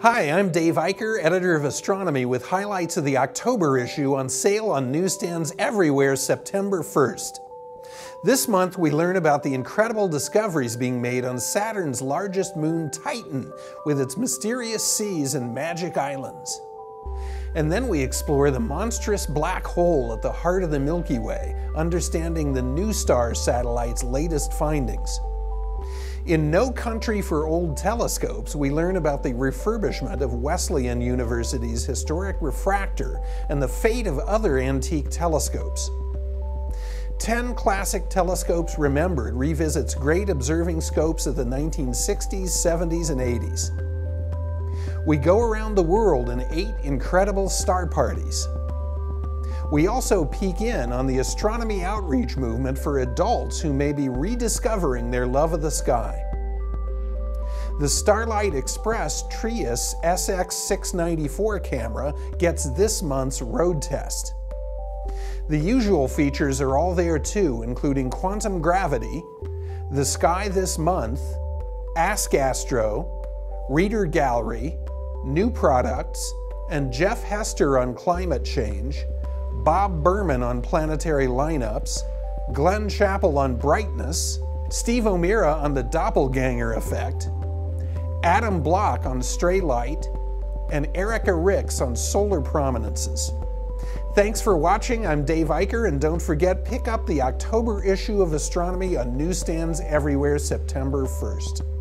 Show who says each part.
Speaker 1: Hi, I'm Dave Eicher, editor of Astronomy, with highlights of the October issue on sale on newsstands everywhere September 1st. This month, we learn about the incredible discoveries being made on Saturn's largest moon, Titan, with its mysterious seas and magic islands. And then we explore the monstrous black hole at the heart of the Milky Way, understanding the NuSTAR satellite's latest findings. In No Country for Old Telescopes, we learn about the refurbishment of Wesleyan University's historic refractor and the fate of other antique telescopes. 10 Classic Telescopes Remembered revisits great observing scopes of the 1960s, 70s, and 80s. We go around the world in eight incredible star parties. We also peek in on the astronomy outreach movement for adults who may be rediscovering their love of the sky. The Starlight Xpress Trius SX694 camera gets this month's road test. The usual features are all there too, including quantum gravity, the sky this month, Ask Astro, Reader Gallery, new products, and Jeff Hester on climate change, Bob Berman on planetary lineups, Glenn Chaple on brightness, Steve O'Meara on the doppelganger effect, Adam Block on stray light, and Erika Rix on solar prominences. Thanks for watching. I'm Dave Eicher, and don't forget, pick up the October issue of Astronomy on newsstands everywhere September 1st.